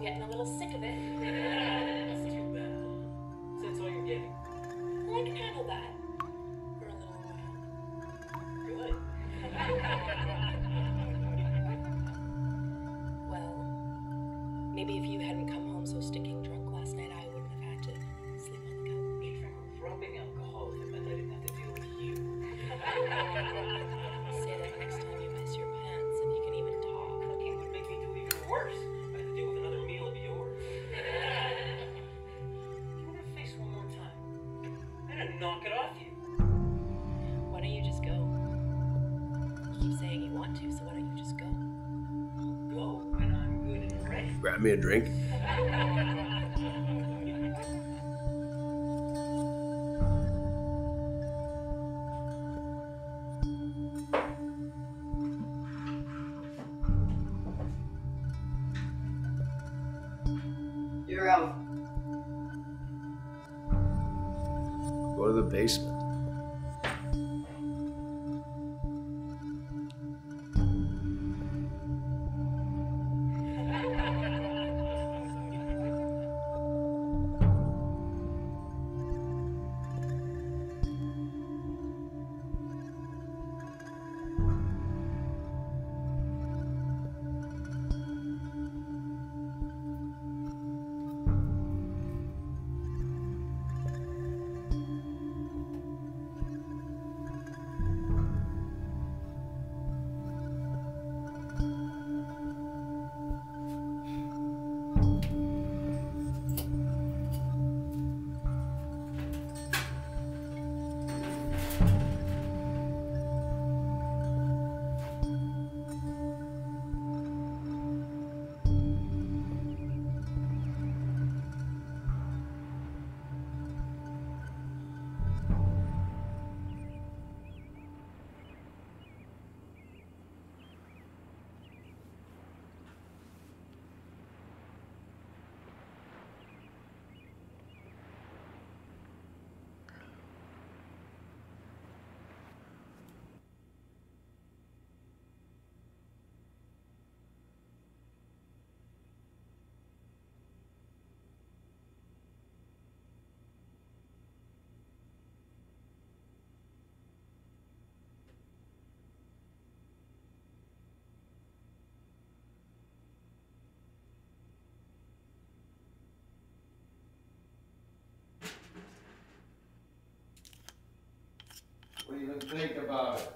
getting a little sick of it. Gonna knock it off you. Why don't you just go? You keep saying you want to, so why don't you just go? Go when I'm good and ready. Grab me a drink. Go to the basement. Do you think about it?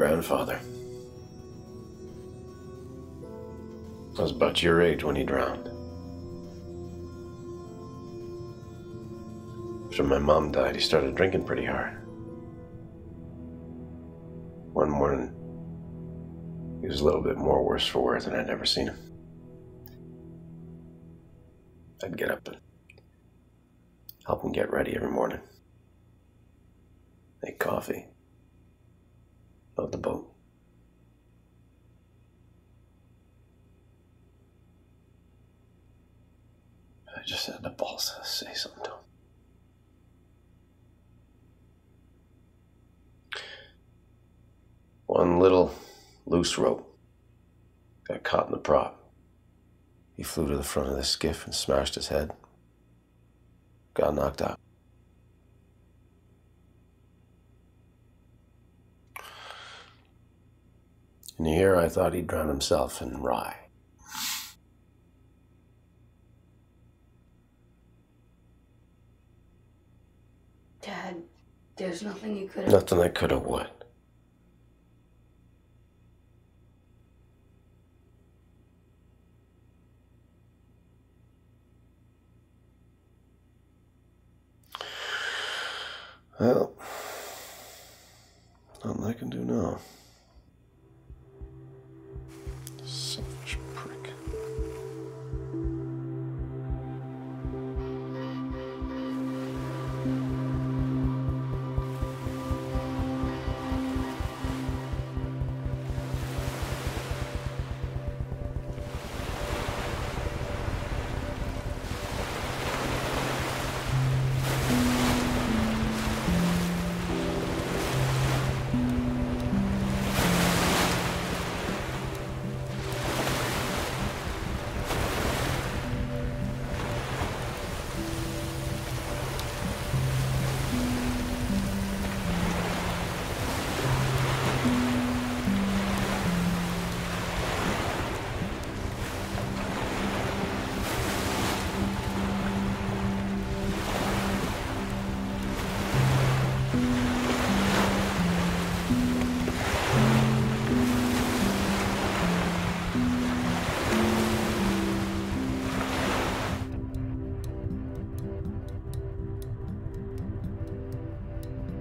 Grandfather. I was about your age when he drowned. After my mom died, he started drinking pretty hard. One morning, he was a little bit more worse for wear than I'd ever seen him. I'd get up and help him get ready every morning. Make coffee. Load the boat. I just had the balls to say something to him. One little loose rope got caught in the prop. He flew to the front of the skiff and smashed his head. Got knocked out. And here I thought he'd drown himself in rye. Dad, there's nothing you could have. Nothing I could have what. Well, nothing I can do now.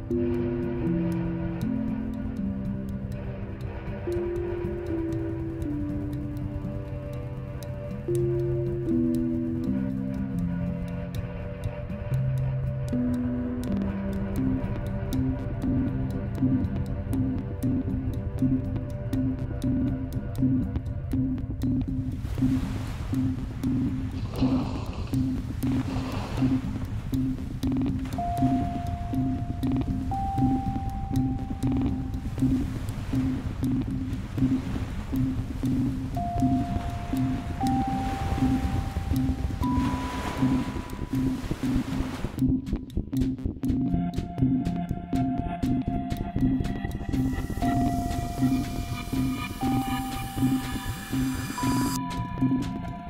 Dad, Thank you.